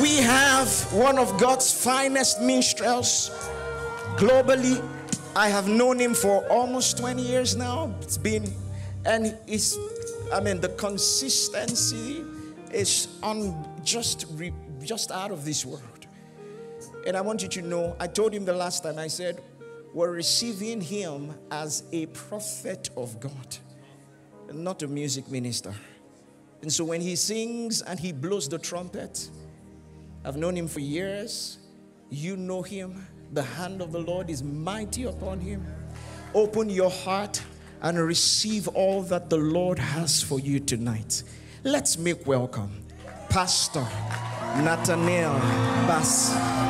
We have one of God's finest minstrels globally. I have known him for almost 20 years now. It's been, and it's, I mean, the consistency is on just, re, just out of this world. And I want you to know, I told him the last time, I said, we're receiving him as a prophet of God, not a music minister. And so when he sings and he blows the trumpet, I've known him for years. You know him. The hand of the Lord is mighty upon him. Open your heart and receive all that the Lord has for you tonight. Let's make welcome Pastor Nathaniel Bassey.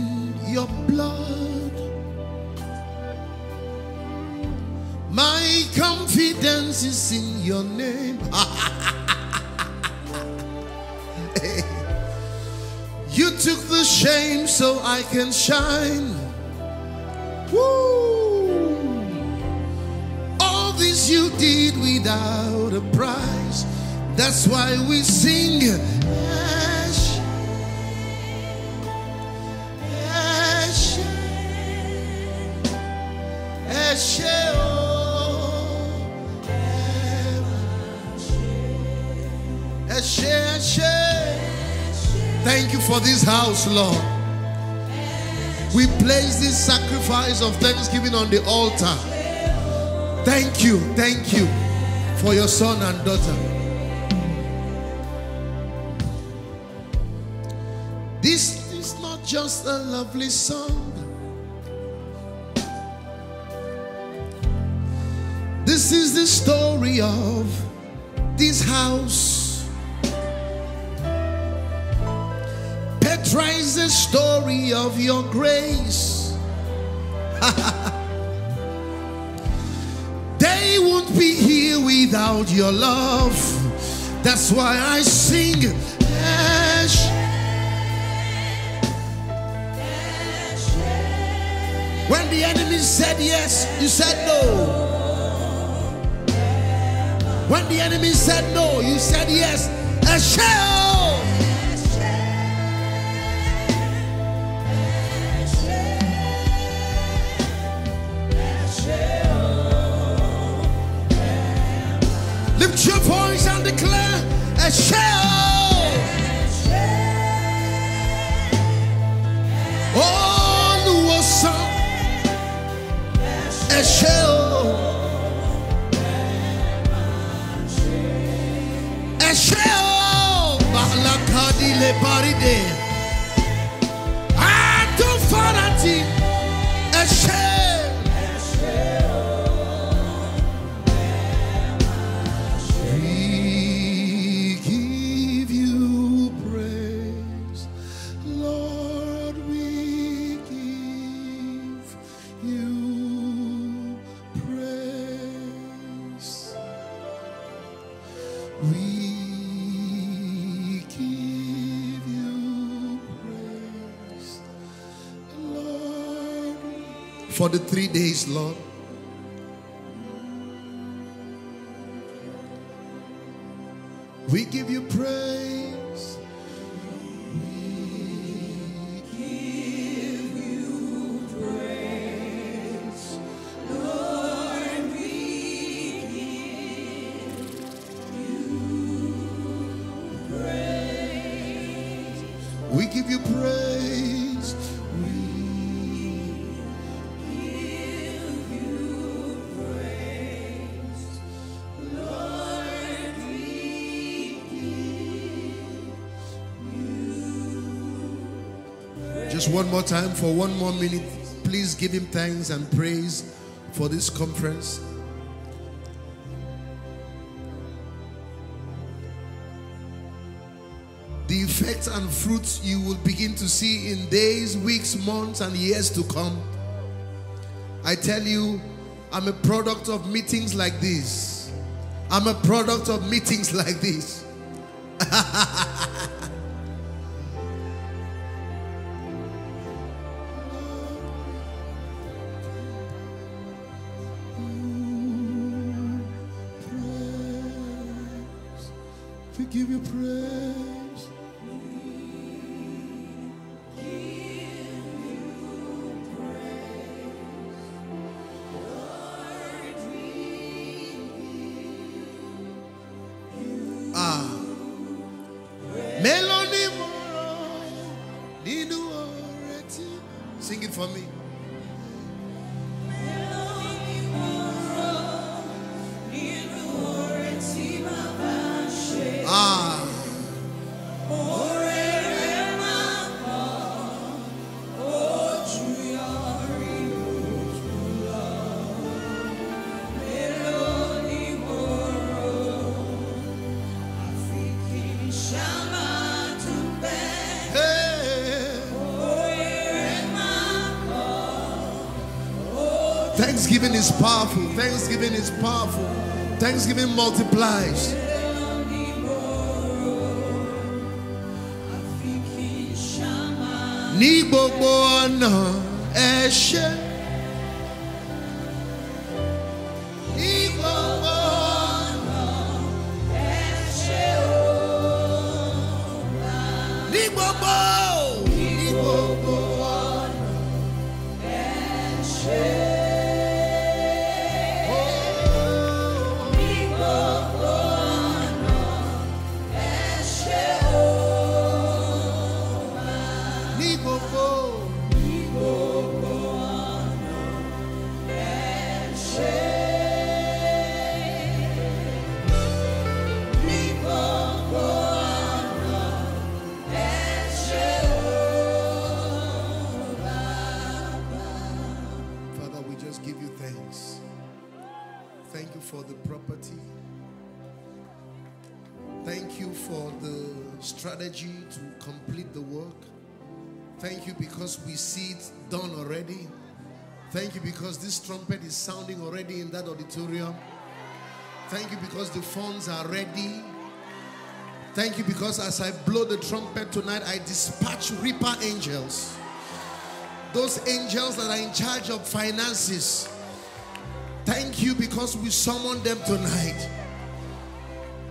your blood. My confidence is in your name. You took the shame so I can shine. Woo! All this you did without a price. That's why we sing. For this house, Lord. We place this sacrifice of thanksgiving on the altar. Thank you, thank you for your son and daughter. This is not just a lovely song. This is the story of this house. Is the story of your grace. they won't be here without your love. That's why I sing. Ash. When the enemy said yes, you said no. When the enemy said no, you said yes. A Lift your voice and declare a shell. Oh, son. A shell. A shell. Balakadi le. The three days, Lord. We give you praise. One more time for one more minute. Please give him thanks and praise for this conference. The effects and fruits you will begin to see in days, weeks, months, and years to come. I tell you, I'm a product of meetings like this. I'm a product of meetings like this. give you praise. Thanksgiving is powerful. Thanksgiving is powerful. Thanksgiving multiplies. For the property. Thank you for the strategy to complete the work. Thank you because we see it done already. Thank you because this trumpet is sounding already in that auditorium. Thank you because the funds are ready. Thank you because as I blow the trumpet tonight, I dispatch reaper angels. Those angels that are in charge of finances. You because we summon them tonight.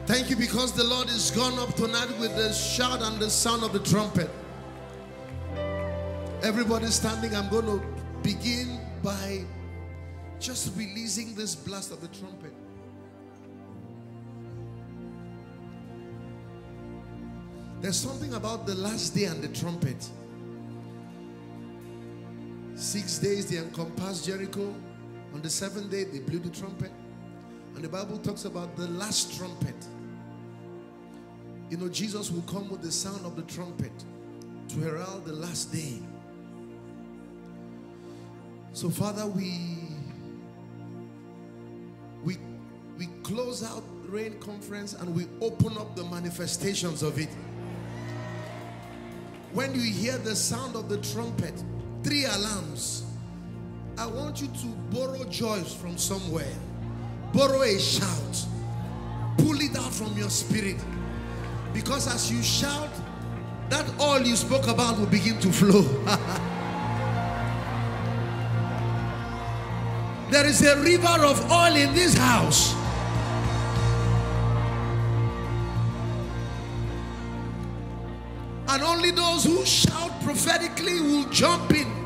Thank you because the Lord is gone up tonight with the shout and the sound of the trumpet. Everybody standing, I'm going to begin by just releasing this blast of the trumpet. There's something about the last day and the trumpet. Six days they encompassed Jericho. On the seventh day, they blew the trumpet. And the Bible talks about the last trumpet. You know, Jesus will come with the sound of the trumpet to herald the last day. So, Father, we we we close out rain conference and we open up the manifestations of it. When you hear the sound of the trumpet, three alarms, I want you to borrow joy from somewhere. Borrow a shout. Pull it out from your spirit. Because as you shout, that all you spoke about will begin to flow. there is a river of oil in this house. And only those who shout prophetically will jump in.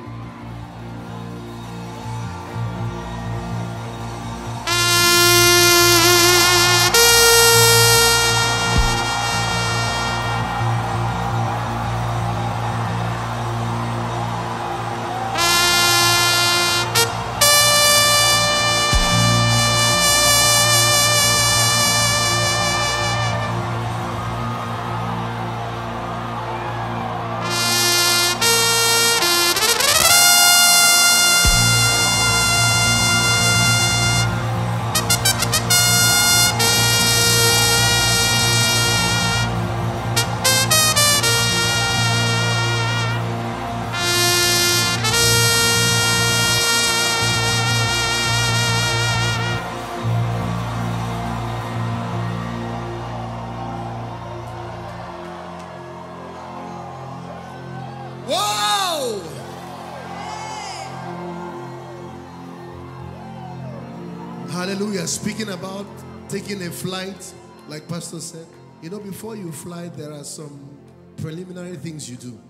Hallelujah. Speaking about taking a flight, like Pastor said, you know, before you fly, there are some preliminary things you do.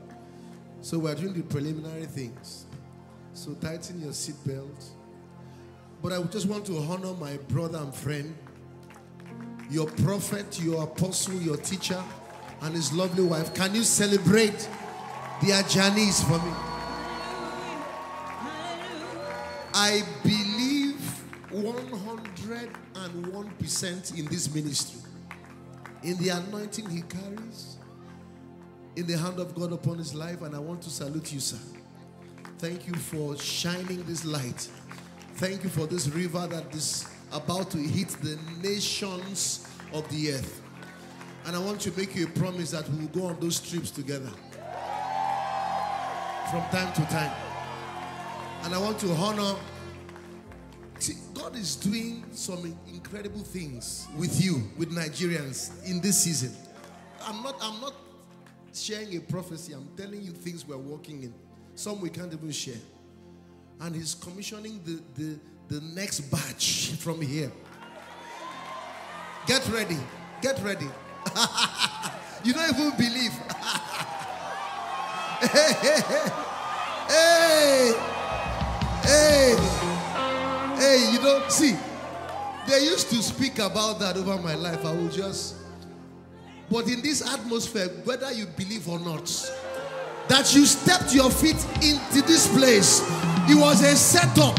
So we're doing the preliminary things. So tighten your seatbelt. But I just want to honor my brother and friend, your prophet, your apostle, your teacher, and his lovely wife. Can you celebrate their journeys for me? I believe 101% in this ministry. In the anointing he carries, in the hand of God upon his life, and I want to salute you, sir. Thank you for shining this light. Thank you for this river that is about to hit the nations of the earth. And I want to make you a promise that we will go on those trips together from time to time. And I want to honor. God is doing some incredible things with you, with Nigerians in this season. I'm not, I'm not sharing a prophecy. I'm telling you things we're working in. Some we can't even share. And he's commissioning the, the, the next batch from here. Get ready. Get ready. you don't even believe. hey, hey, hey, you don't see. They used to speak about that over my life. I will just, but in this atmosphere, whether you believe or not, that you stepped your feet into this place, it was a setup.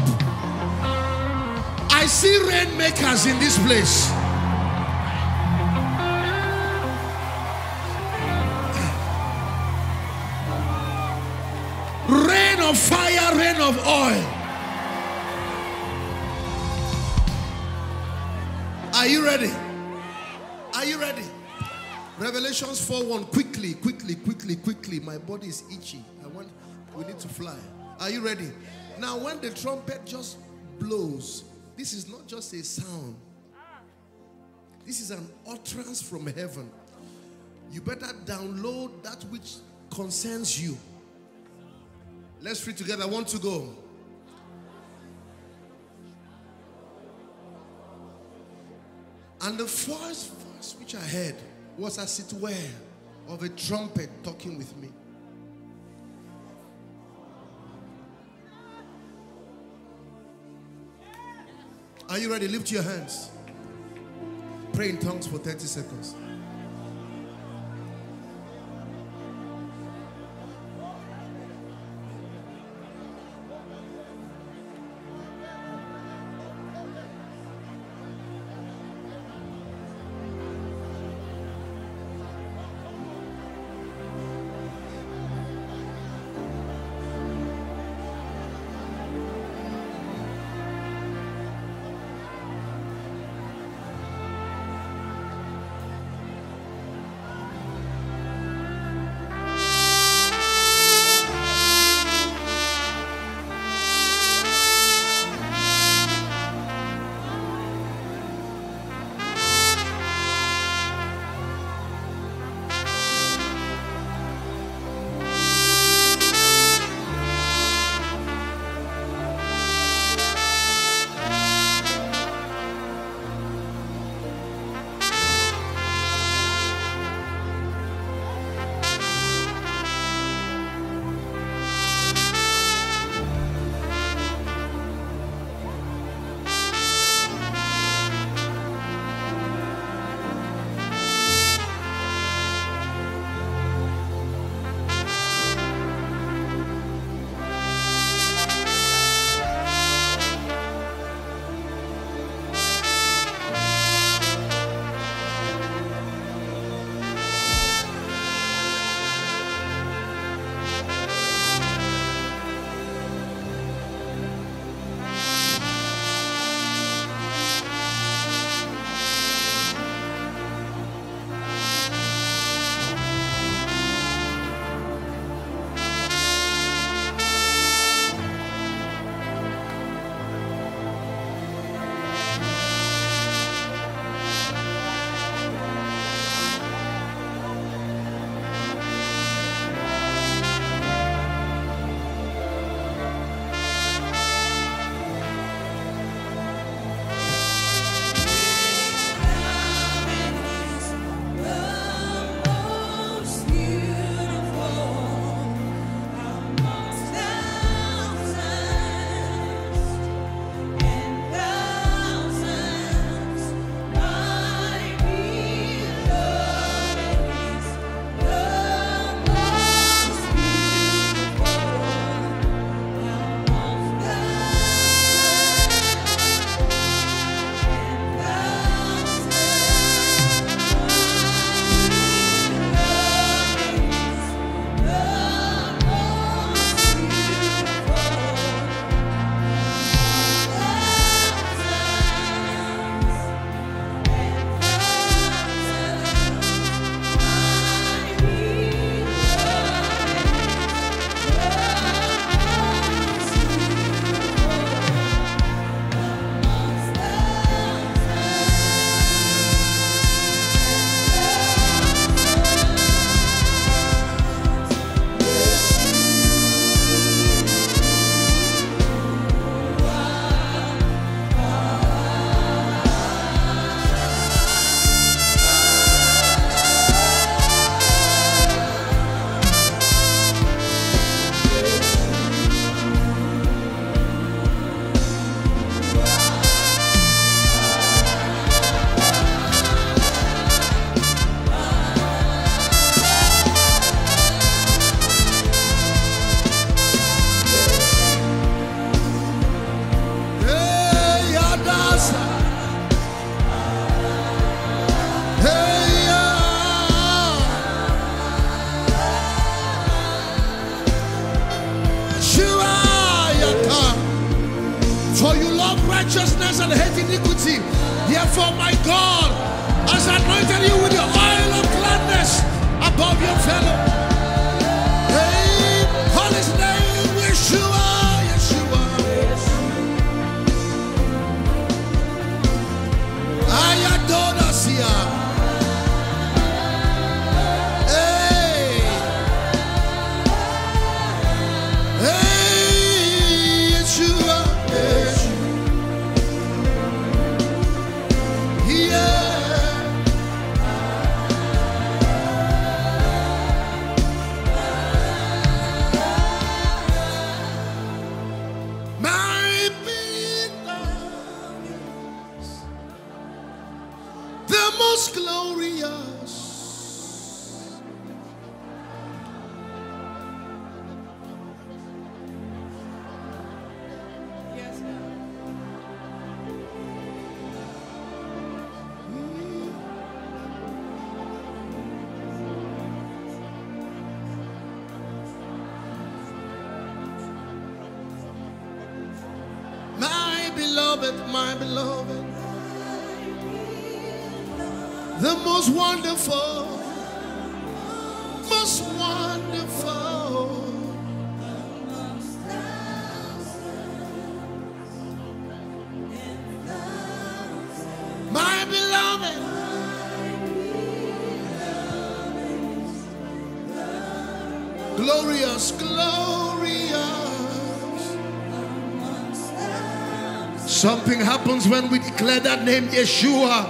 I see rainmakers in this place. Rain of fire, rain of oil. Are you ready? Are you ready? Revelations 4 1. Quickly, quickly, quickly, quickly. My body is itchy. I want, we need to fly. Are you ready? Now, when the trumpet just blows, this is not just a sound, this is an utterance from heaven. You better download that which concerns you. Let's read together. I want to go. And the first voice which I heard was as it were of a trumpet talking with me. Are you ready? Lift your hands. Pray in tongues for 30 seconds. when we declare that name, Yeshua.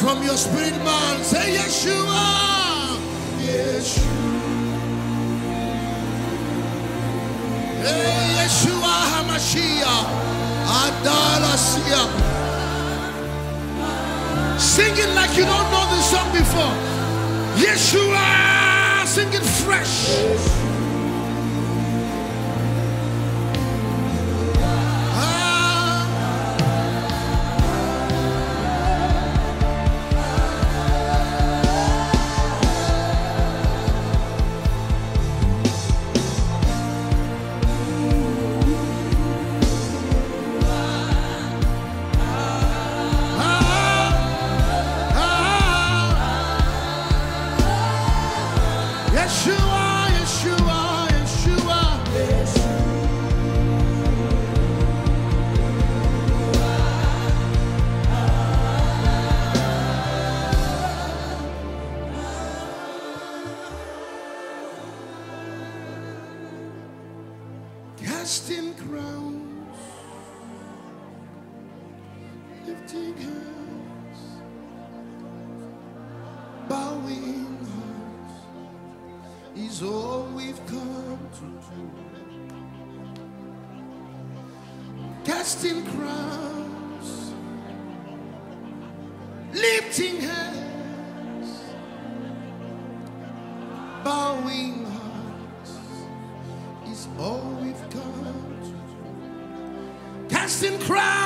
From your spirit man, say Yeshua. Yeshua. Hey, Yeshua HaMashiach. Adalasia. Sing it like you don't know this song before. Yeshua. Sing it fresh. is all we've come to do. Casting crowns, lifting hands, bowing hearts is all we've come to do. Casting crowns.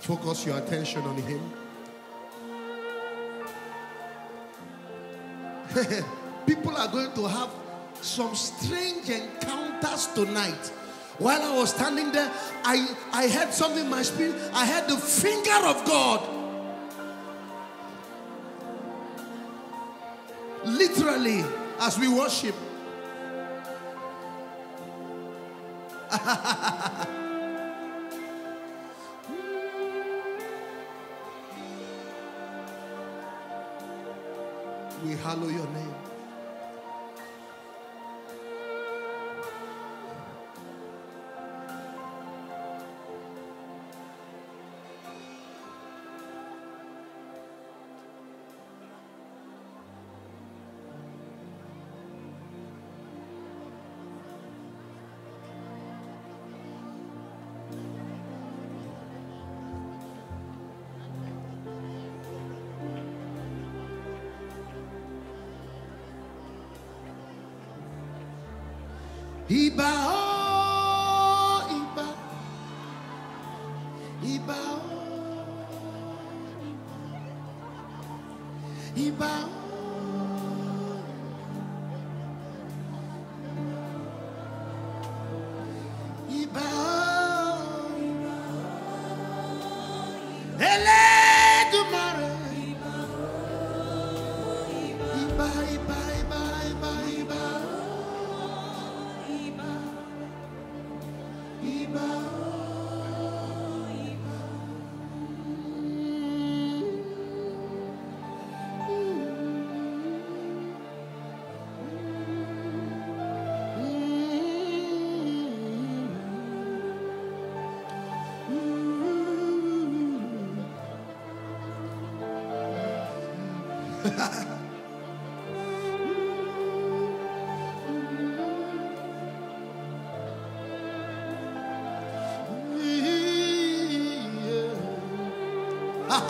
focus your attention on Him. People are going to have some strange encounters tonight. While I was standing there, I, I heard something in my spirit. I heard the finger of God. Literally, as we worship.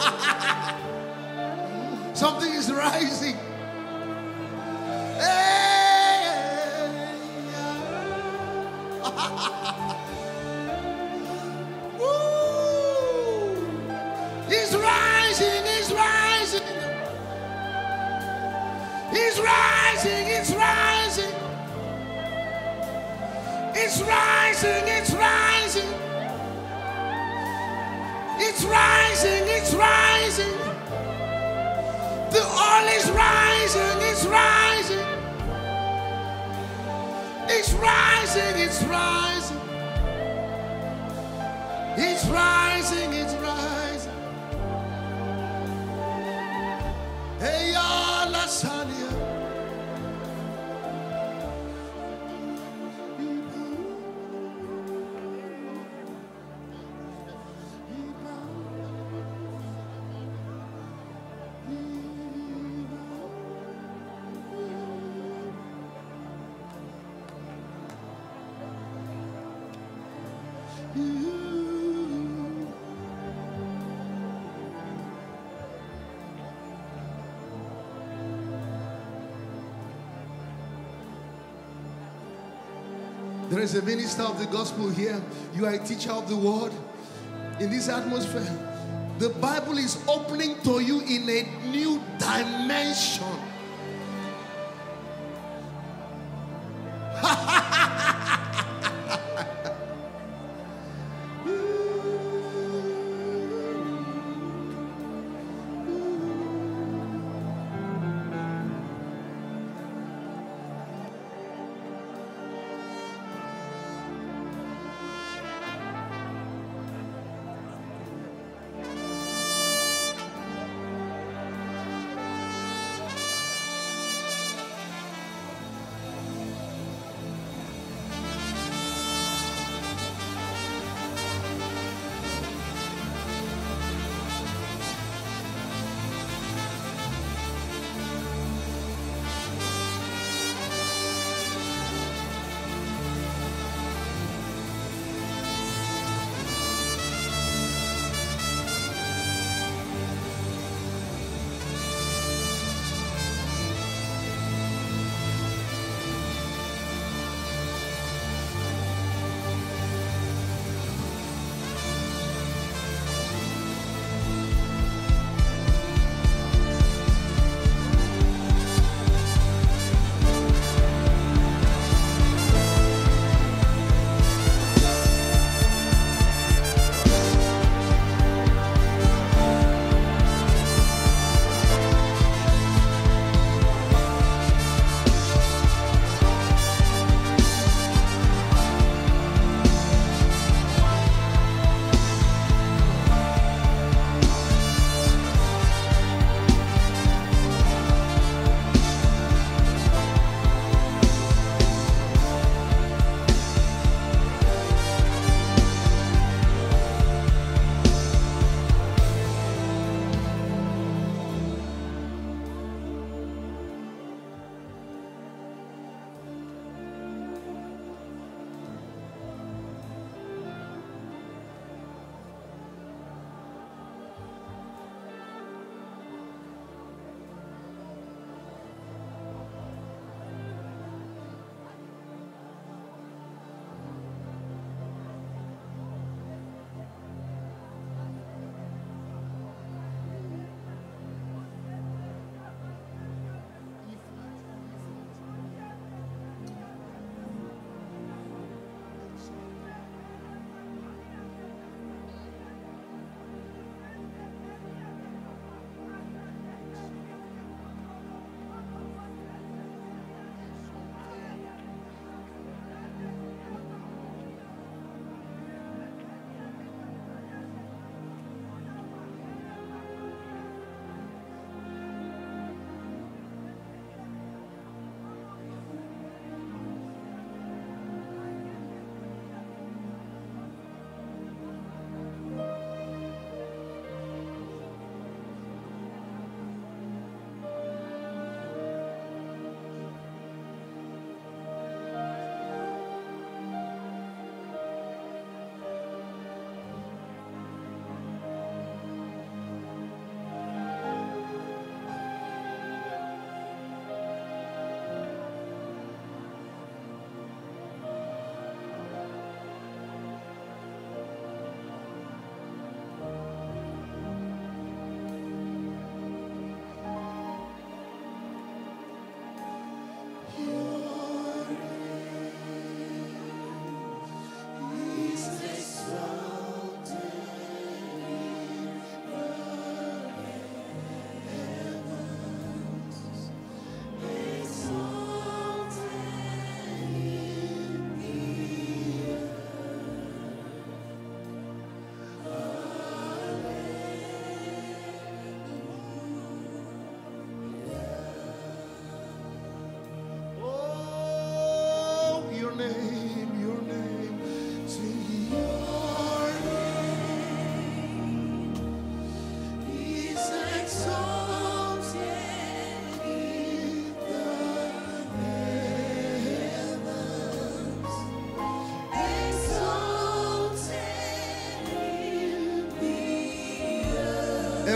Something is rising. Hey! He's rising, he's rising. He's rising, it's rising. It's rising, it's rising. It's rising, it's rising. The oil is rising, it's rising. It's rising, it's rising. It's rising, it's rising. Hey, ya la There is a minister of the gospel here. You are a teacher of the word. In this atmosphere, the Bible is opening to you in a new dimension.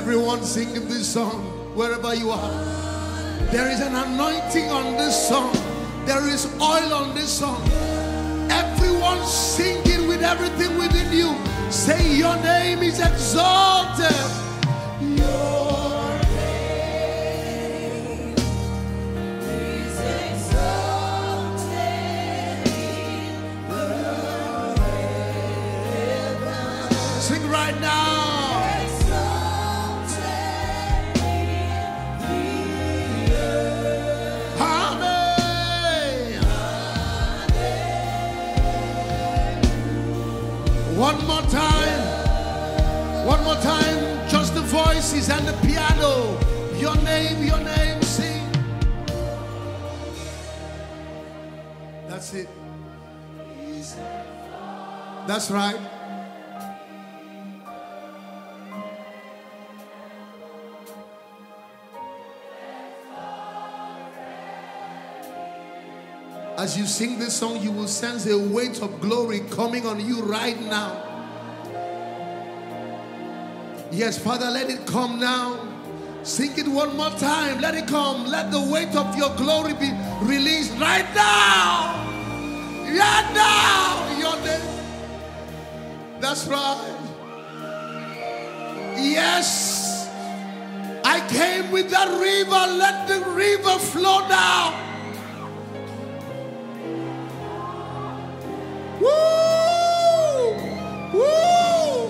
Everyone singing this song, wherever you are. There is an anointing on this song. There is oil on this song. Everyone singing with everything within you. Say, Your name is exalted. That's right. As you sing this song, you will sense a weight of glory coming on you right now. Yes, Father, let it come now. Sing it one more time. Let it come. Let the weight of your glory be released right now. Right now. That's right. Yes. I came with that river. Let the river flow now. Woo! Woo!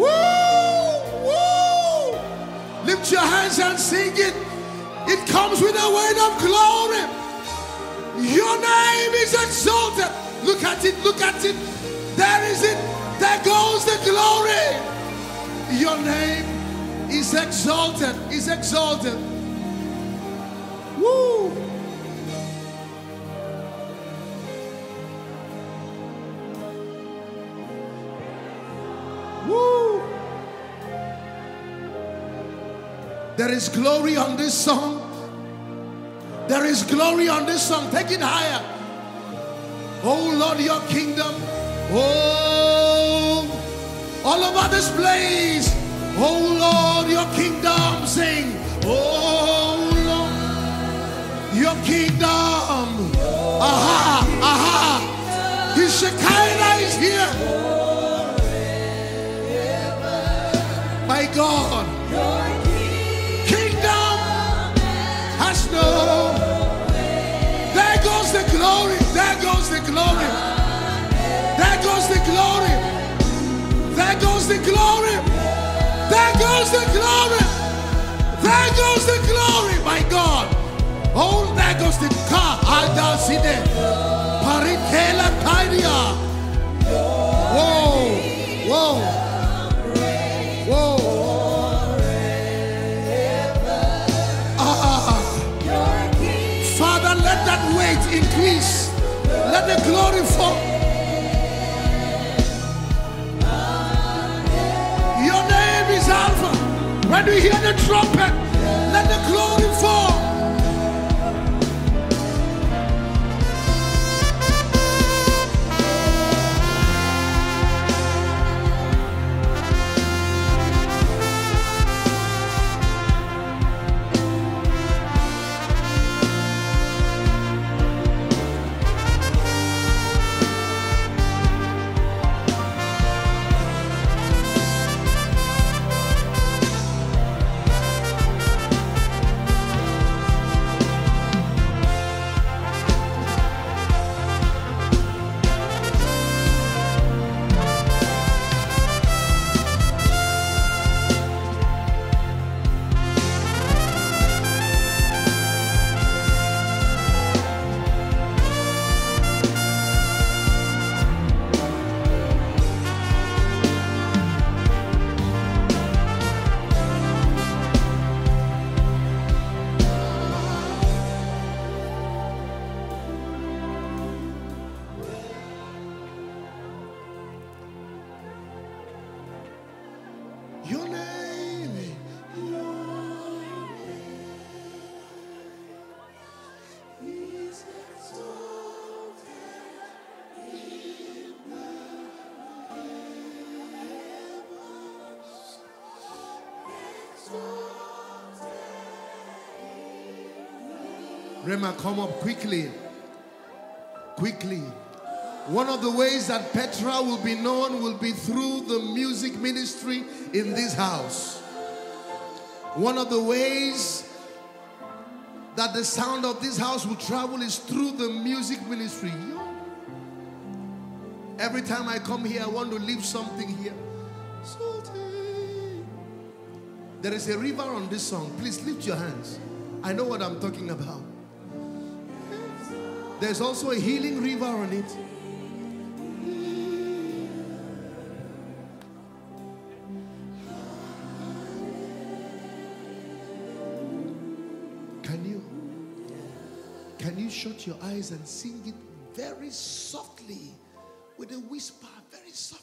Woo! Woo! Lift your hands and sing it. It comes with a weight of glory. Your name is exalted. Your name is exalted. Is exalted. Woo! Woo! There is glory on this song. There is glory on this song. Take it higher. Oh Lord, your kingdom. Oh, all over this place. Oh Lord, your kingdom. Sing. Oh Lord, your kingdom. Aha, aha. His Shekinah is here. My God, kingdom has no. There goes the glory. There goes the glory. There goes the glory. There goes the glory. There goes the glory. There goes the glory. My God. Oh, there goes the car. Adaside. Parikela Kairia. Whoa. Whoa. Whoa. Ah. Father, let that weight increase. Let the glory fall. When we hear the trumpet, let the glory fall. Rema, come up quickly. Quickly. One of the ways that Petra will be known will be through the music ministry in this house. One of the ways that the sound of this house will travel is through the music ministry. Every time I come here, I want to leave something here. There is a river on this song. Please lift your hands. I know what I'm talking about. There's also a healing river on it. Can you can you shut your eyes and sing it very softly with a whisper very softly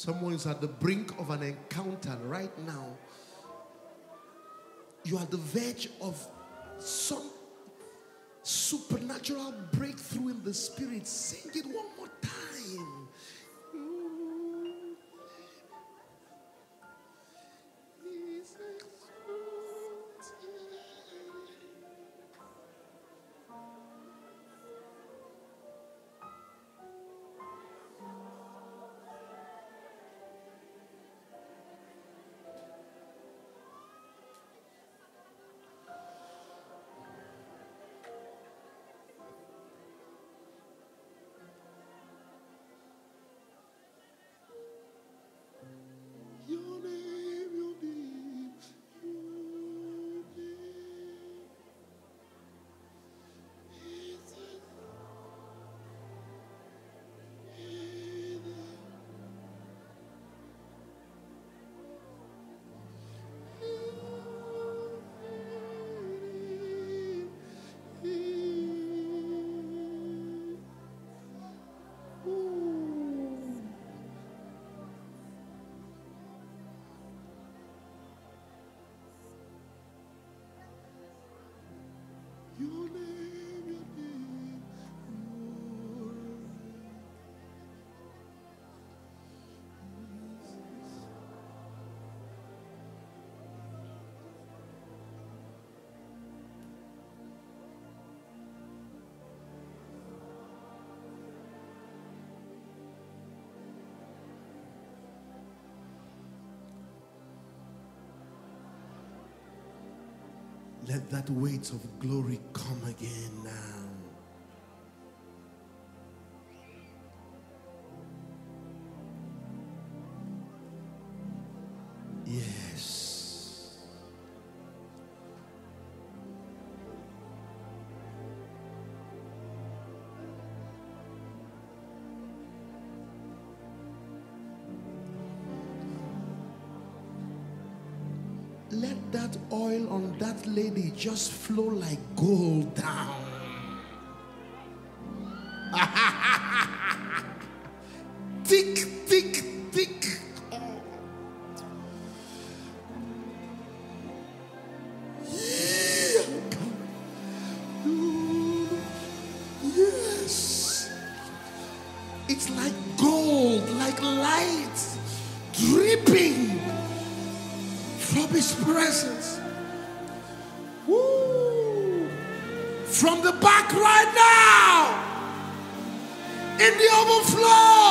Someone is at the brink of an encounter right now you are the verge of some supernatural breakthrough in the spirit. Sing it one more time. Let that weight of glory come again now. On that lady just flow like gold down. thick, thick, thick. Yes. It's like gold, like light, dripping from his presence. From the back right now. In the overflow.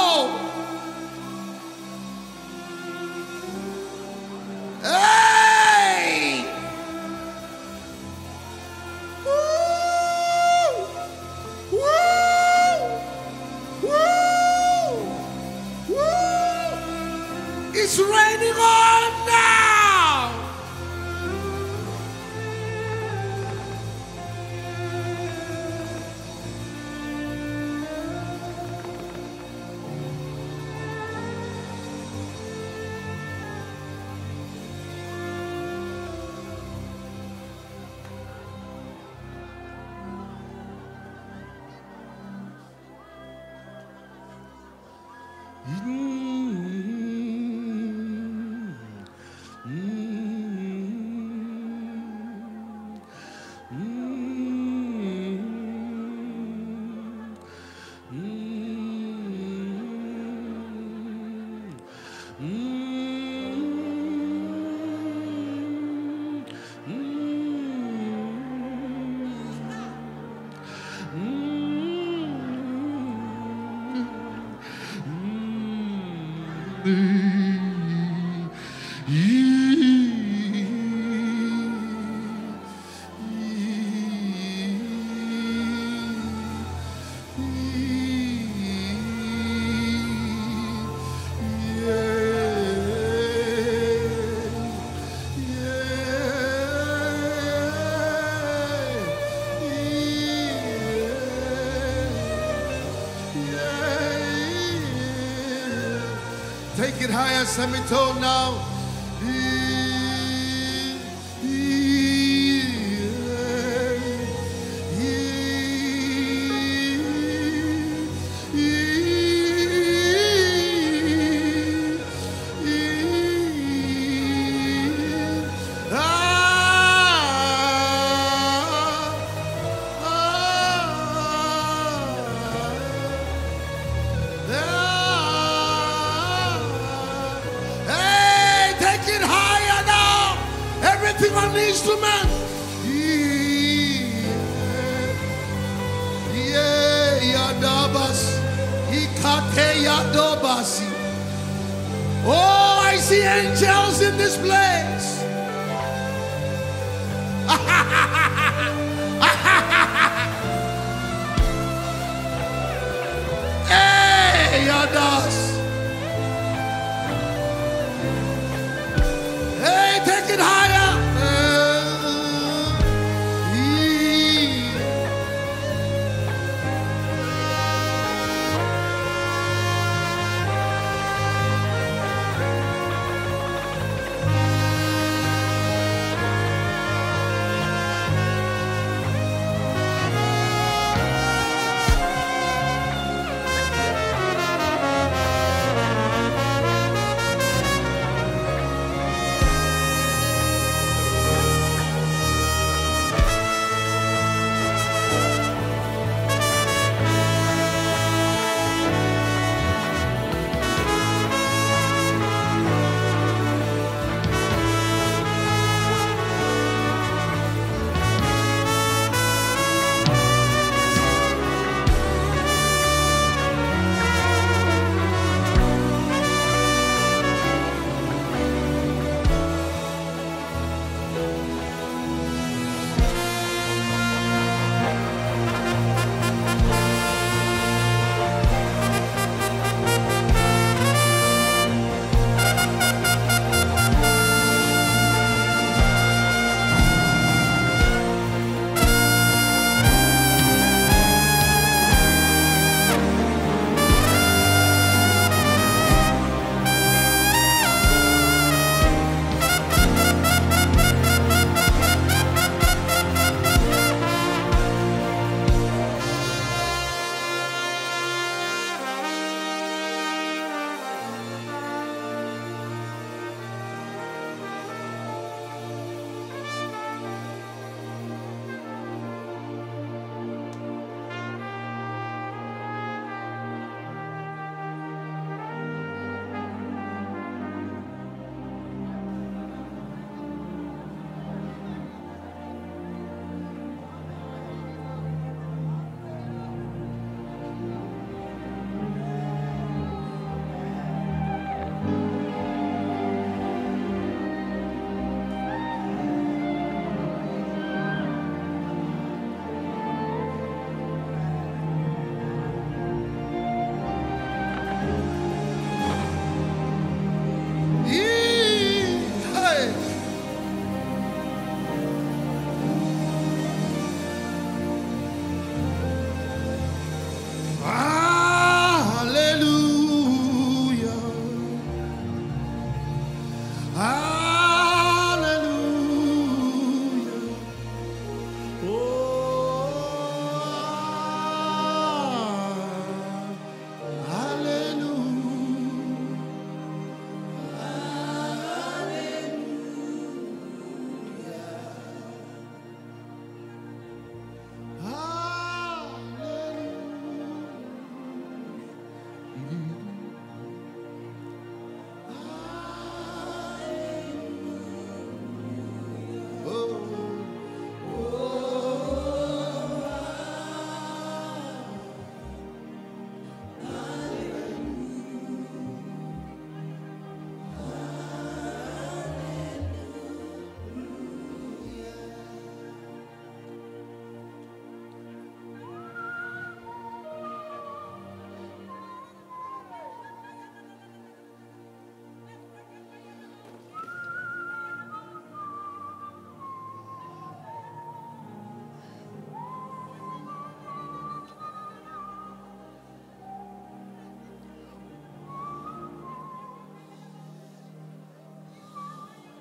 It higher, semitone now. Oh, I see angels in this place. Hey, yadas.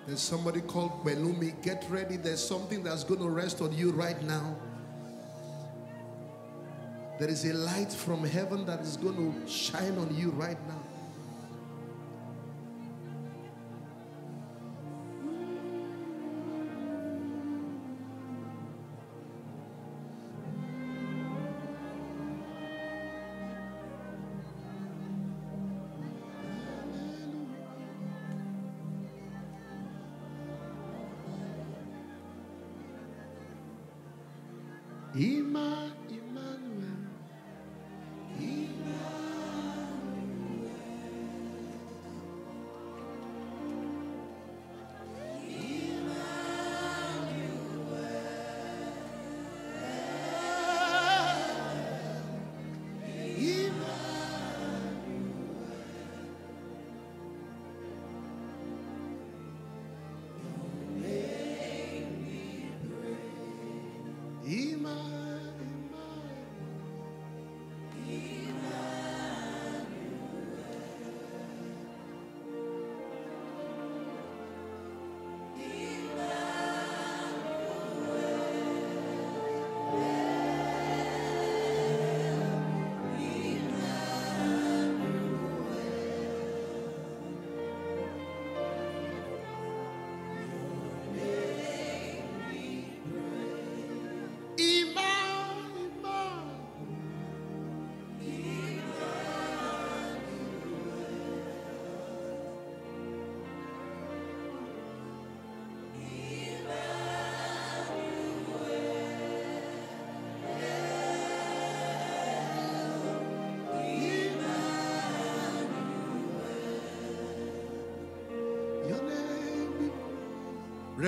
There's somebody called Belumi. Get ready. There's something that's going to rest on you right now. There is a light from heaven that is going to shine on you right now.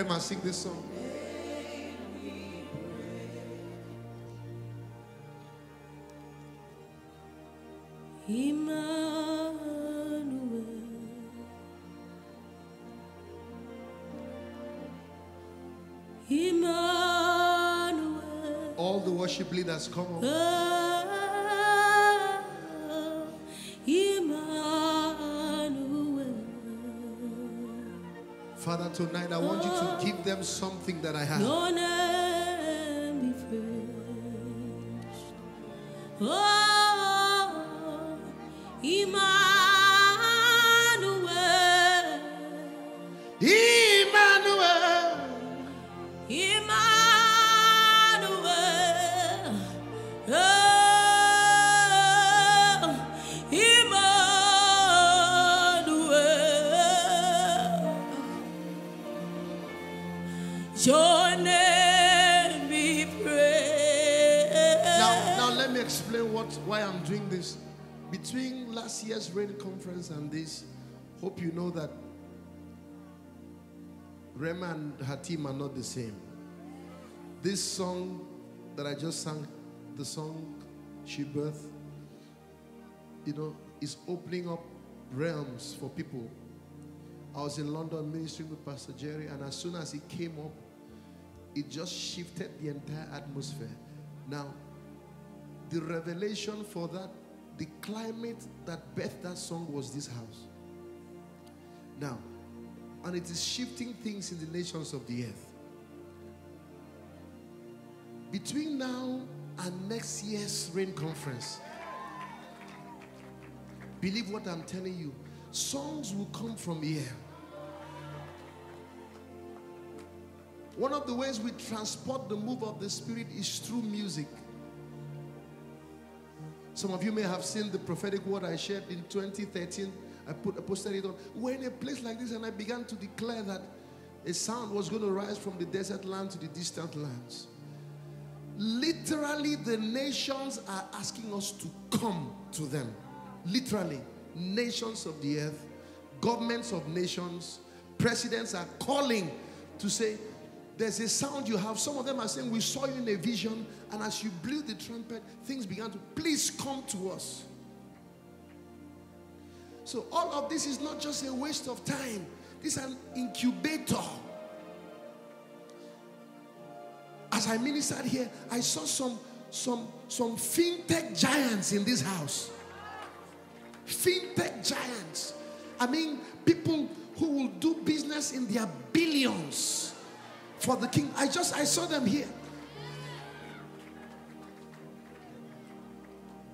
Rema, sing this song. Emmanuel, Emmanuel, All the worship leaders come on. Ah. Tonight I want you to give them something that I have. That Rema and her team are not the same. This song that I just sang, the song She Birth, you know, is opening up realms for people. I was in London ministering with Pastor Jerry, and as soon as he came up, it just shifted the entire atmosphere. Now, the revelation for that, the climate that birthed that song was this house. Now, and it is shifting things in the nations of the earth. Between now and next year's rain conference, believe what I'm telling you, songs will come from here. One of the ways we transport the move of the Spirit is through music. Some of you may have seen the prophetic word I shared in 2013. I put I posted it on. We're in a place like this, and I began to declare that a sound was going to rise from the desert land to the distant lands. Literally, the nations are asking us to come to them. Literally, nations of the earth, governments of nations, presidents are calling to say, There's a sound you have. Some of them are saying, We saw you in a vision, and as you blew the trumpet, things began to, please come to us. So, all of this is not just a waste of time, this is an incubator. As I ministered here, I saw some some some fintech giants in this house. Fintech giants. I mean, people who will do business in their billions for the king. I just I saw them here.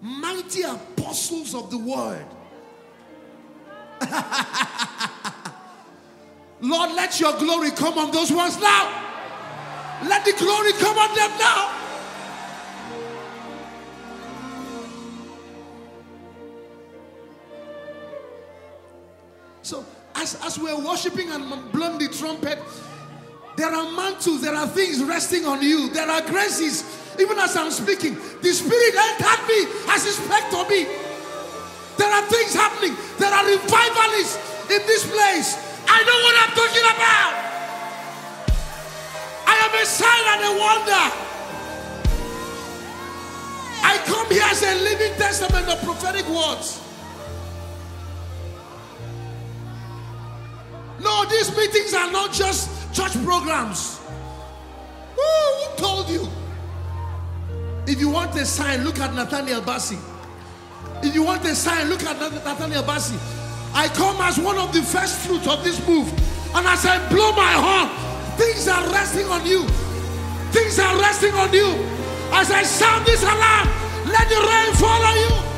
Mighty apostles of the word. Lord, let your glory come on those ones now. Let the glory come on them now. So, as, as we're worshiping and blowing the trumpet, there are mantles, there are things resting on you, there are graces. Even as I'm speaking, the Spirit entered me as He spoke to me. There are things happening, there are revivalists in this place. I know what I'm talking about. I am a sign and a wonder. I come here as a living testament of prophetic words. No, these meetings are not just church programs. Who, told you? If you want a sign, look at Nathaniel Bassey. If you want a sign, look at Nathaniel Bassey. I come as one of the first fruits of this move. And as I blow my horn, things are resting on you. Things are resting on you. As I sound this alarm, let the rain fall on you.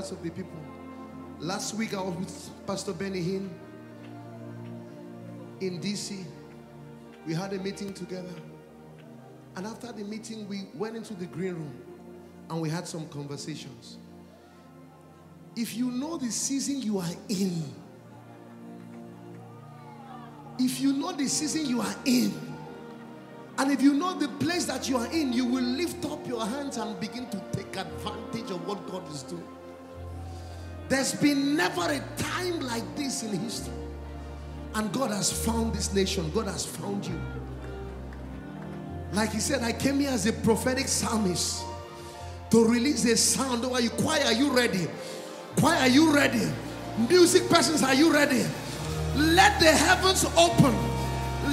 Hearts of the people. Last week I was with Pastor Benny Hinn in DC. We had a meeting together. And after the meeting, we went into the green room and we had some conversations. If you know the season you are in, if you know the season you are in, and if you know the place that you are in, you will lift up your hands and begin to take advantage of what God is doing. There's been never a time like this in history. And God has found this nation, God has found you. Like he said, I came here as a prophetic psalmist to release a sound oh, over you. Choir, are you ready? Choir, are you ready? Music persons, are you ready? Let the heavens open.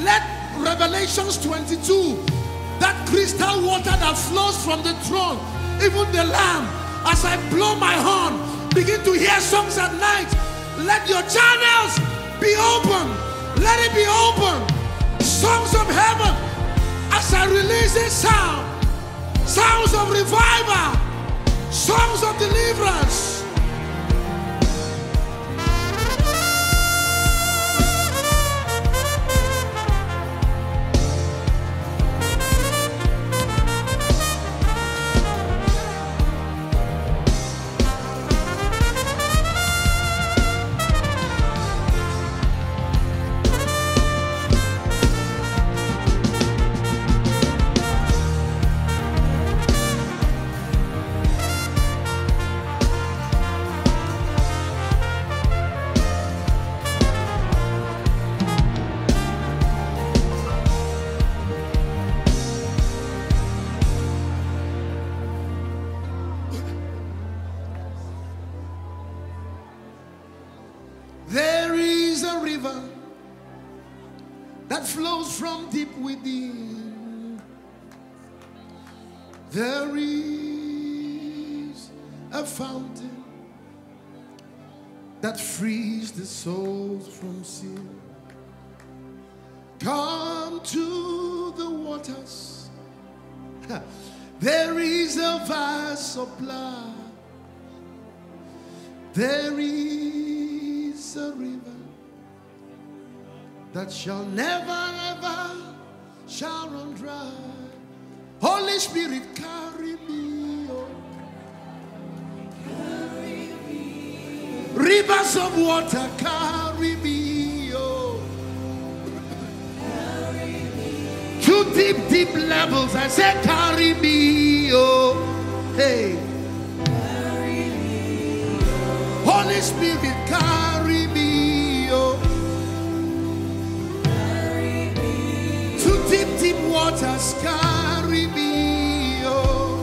Let Revelations 22, that crystal water that flows from the throne, even the Lamb, as I blow my horn, begin to hear songs at night. Let your channels be open. Let it be open. Songs of heaven, as I release this sound, sounds of revival, songs of deliverance. Supply. There is a river that shall never, ever shall run dry. Holy Spirit, carry me. oh. Rivers of water, carry me. Oh. Carry me. To deep, deep levels, I say, carry me. Oh. Hey. Holy Spirit, carry me. Oh. To deep, deep waters, carry me. Oh.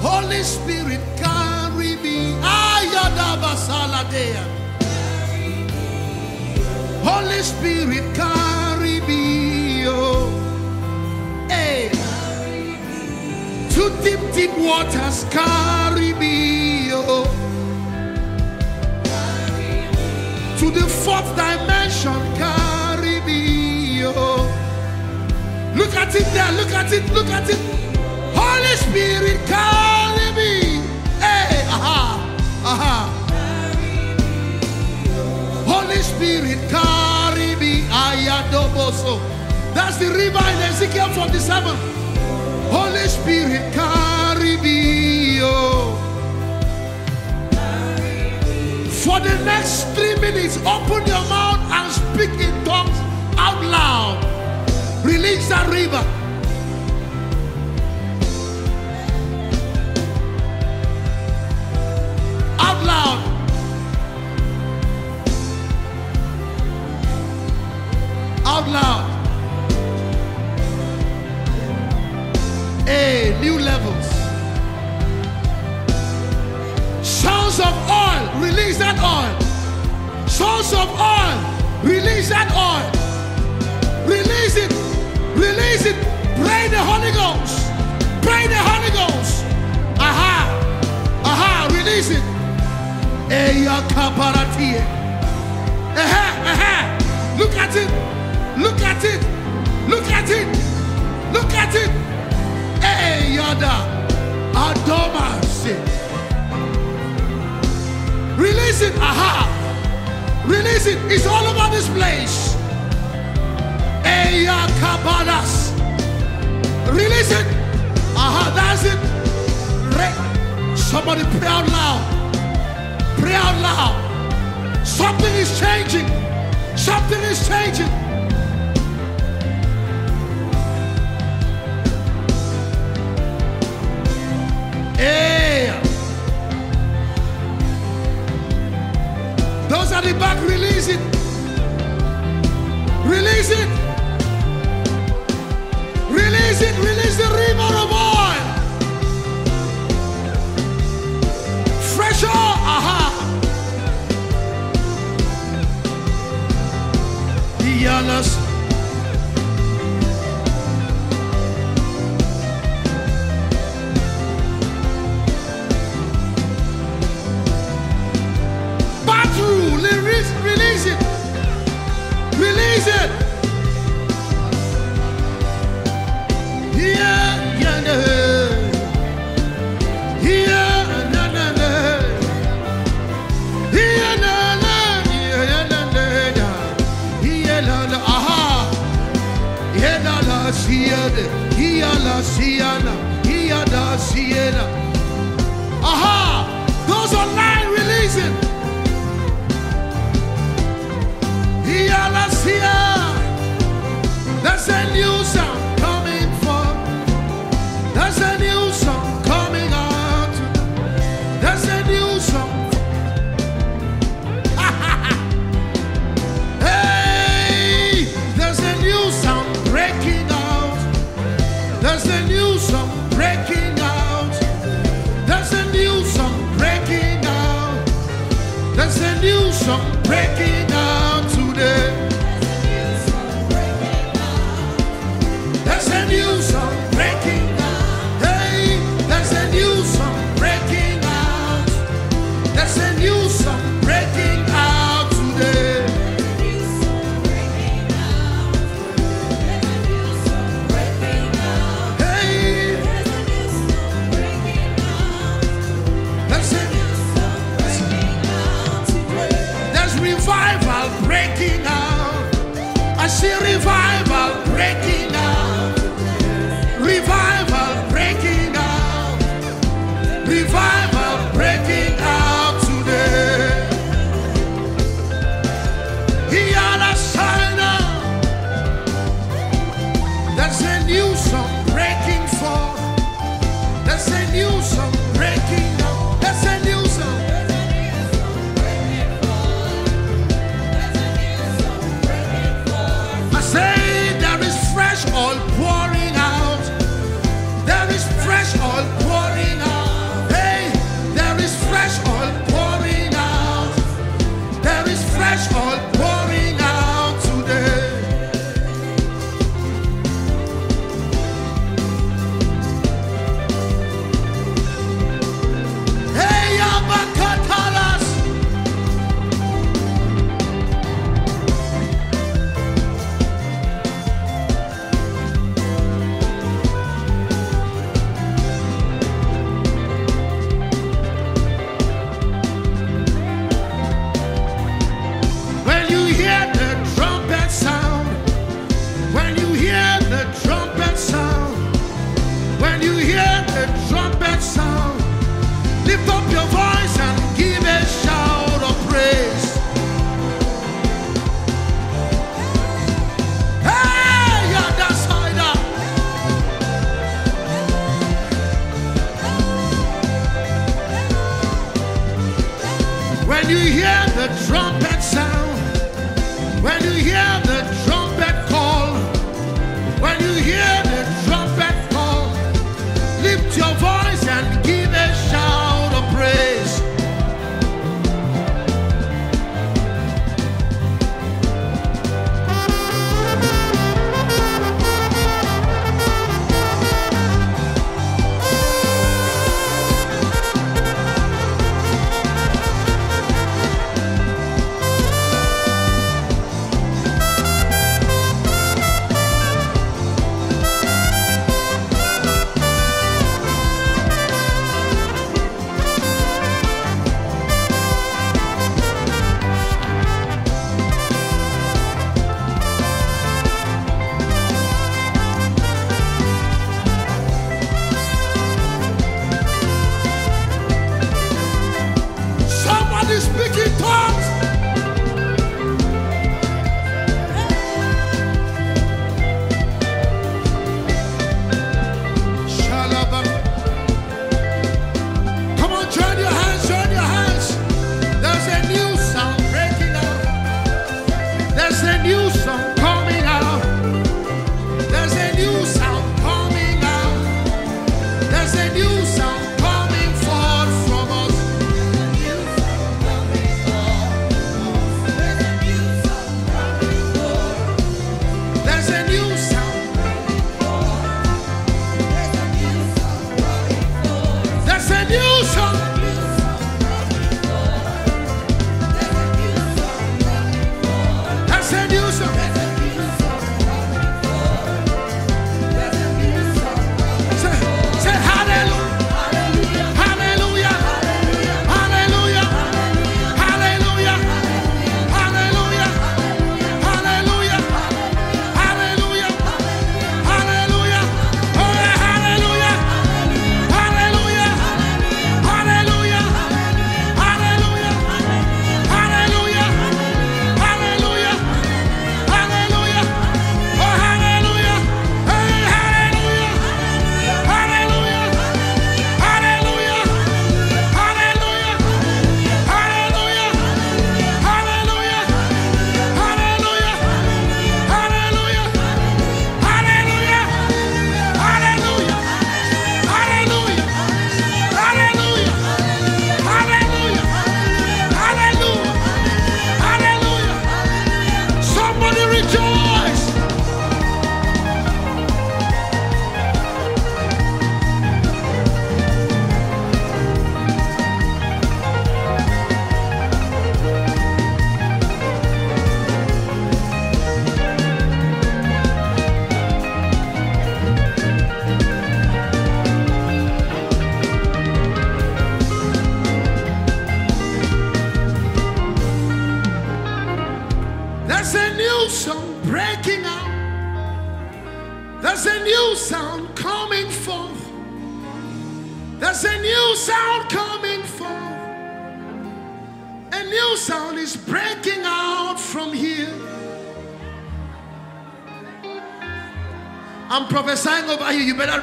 Holy Spirit, carry me. Ayadaba saladea. Holy Spirit, carry me. Oh. Hey. To deep, deep waters, carry me. Oh. To the fourth dimension, carry me. Oh. Look at it there, look at it, look at it. Holy Spirit, carry me. Hey, aha, aha. Holy Spirit, carry me. Ayadoboso. That's the river in Ezekiel 47. Spirit, carry me. Oh. For the next three minutes, open your mouth and speak in tongues out loud. Release that river. Out loud. The Holy Ghost. Pray the Holy Ghost. Aha, aha, release it. Aha, aha. Look at it, look at it, look at it, look at it. Hey, yada, adoma. Release it. Aha. Release it. It's all over this place. Eya kabalas. Release it. Aha. That's it. Re- Somebody pray out loud. Pray out loud. Something is changing. Something is changing. Hey. Those at the back, release it. Release it. Release it. Release the river of oil. Fresh oil. Aha. Yalas.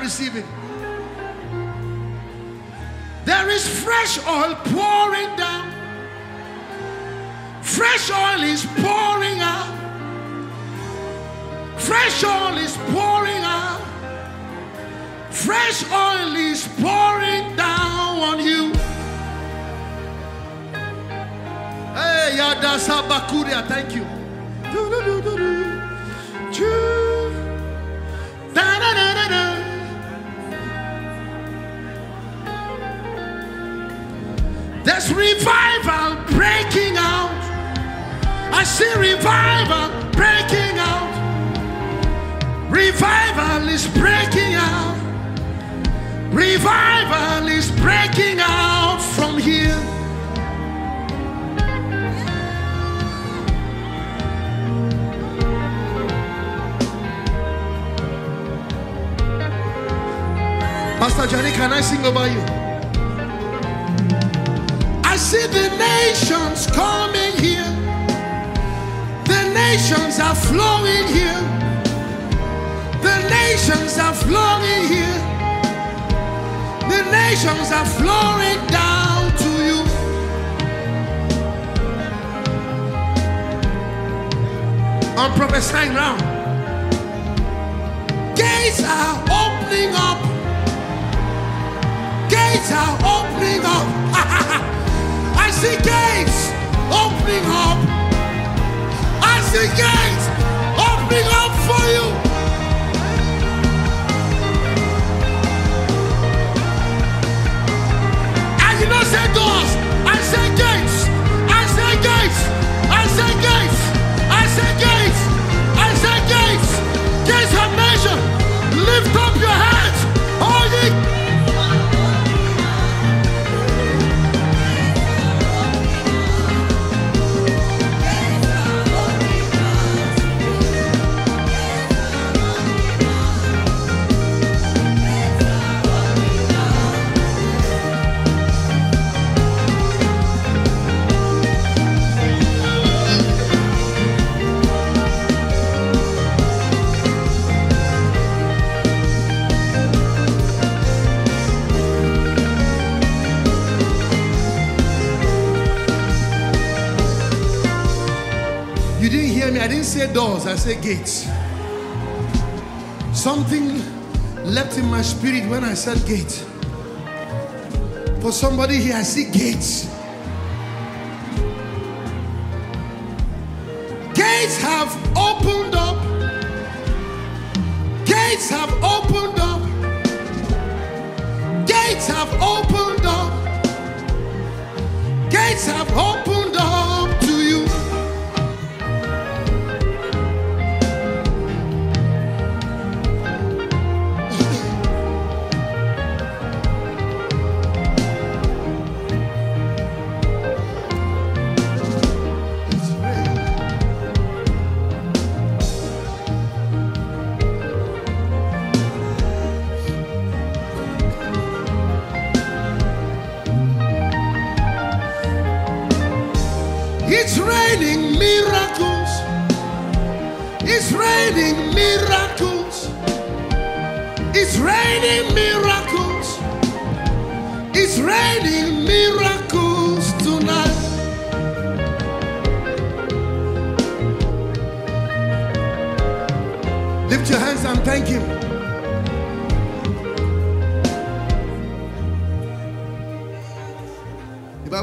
Receive it. Are flowing down to you. I'm prophesying now. Gates are opening up. Gates are opening up. I see gates opening up. I see gates doors. I say doors, I said gates. Something leapt in my spirit when I said gate. For somebody here, I see. Gates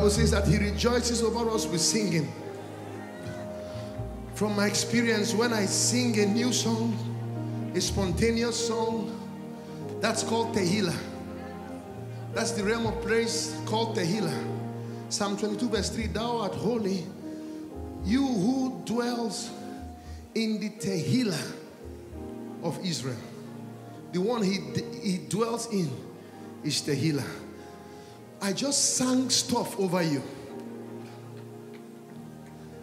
Bible says that He rejoices over us with singing. From my experience, when I sing a new song, a spontaneous song, that's called Tehillah. That's the realm of praise called Tehillah. Psalm 22, verse 3 Thou art holy, you who dwells in the Tehillah of Israel. The one he, he dwells in is Tehillah. I just sang stuff over you.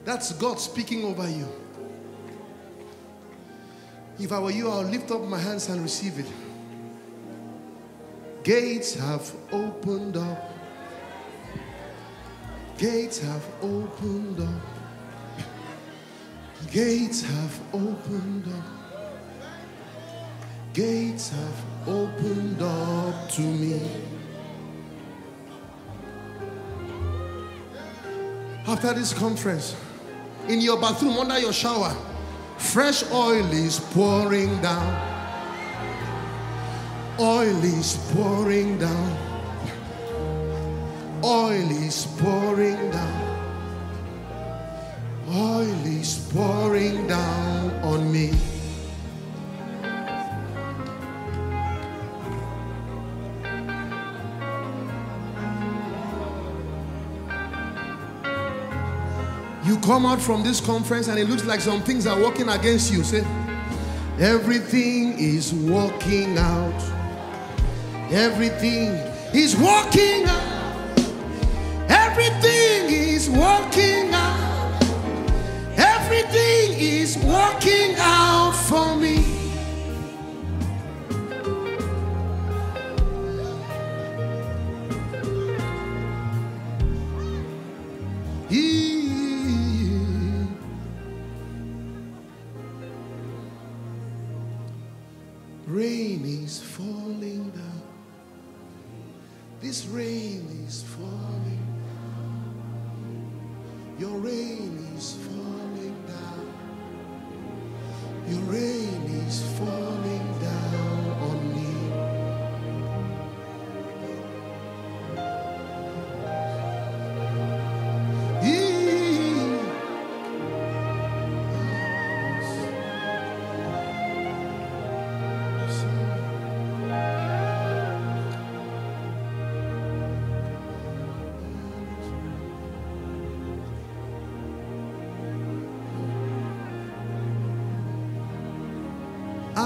That's God speaking over you. If I were you, I'll lift up my hands and receive it. Gates have opened up. Gates have opened up. Gates have opened up. Gates have opened up to me. After this conference, in your bathroom, under your shower, fresh oil is pouring down. Oil is pouring down. Oil is pouring down. Oil is pouring down on me. You come out from this conference and it looks like some things are working against you. Say, everything is working out. Everything is working out. Everything is working out. Everything is working out for me. Rain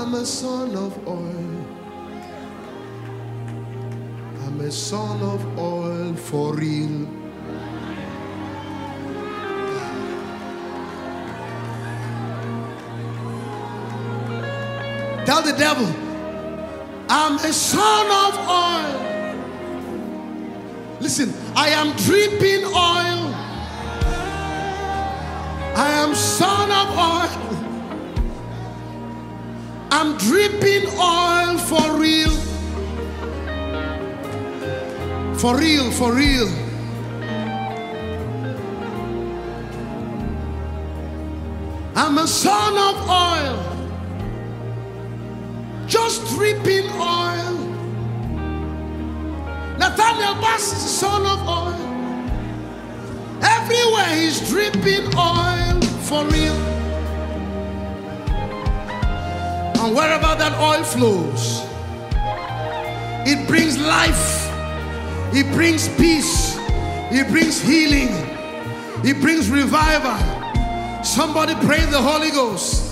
I'm a son of oil. I'm a son of oil for real. Tell the devil, I'm a son of oil. Listen, I am dripping oil. I am son of oil. I'm dripping oil for real. For real, for real. I'm a son of oil. Just dripping oil. Nathaniel Bassey is a son of oil. Everywhere he's dripping oil for real. And wherever that oil flows, it brings life, it brings peace, it brings healing, it brings revival. Somebody pray the Holy Ghost.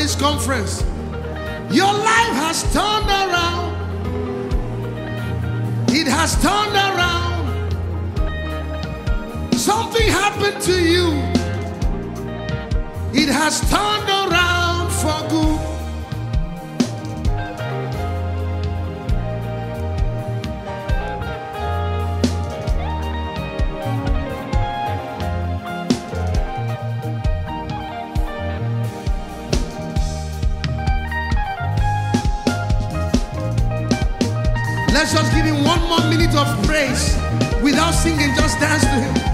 This conference, your life has turned around. It has turned around. Something happened to you. It has turned around for good. Of praise without singing, just dance to him.